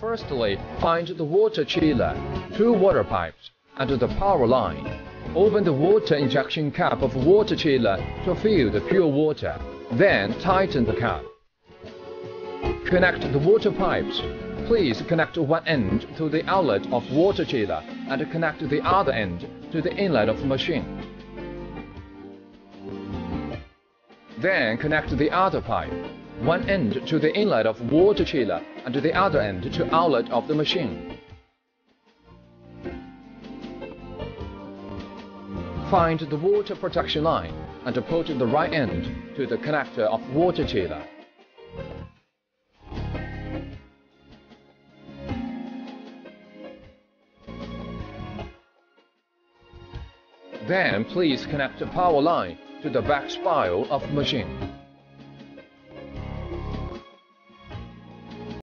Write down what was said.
Firstly, find the water chiller, two water pipes, and the power line. Open the water injection cap of water chiller to fill the pure water. Then tighten the cap. Connect the water pipes. Please connect one end to the outlet of water chiller and connect the other end to the inlet of machine. Then connect the other pipe, one end to the inlet of water chiller and the other end to outlet of the machine. Find the water protection line and put the right end to the connector of water chiller. Then please connect the power line to the back spile of machine.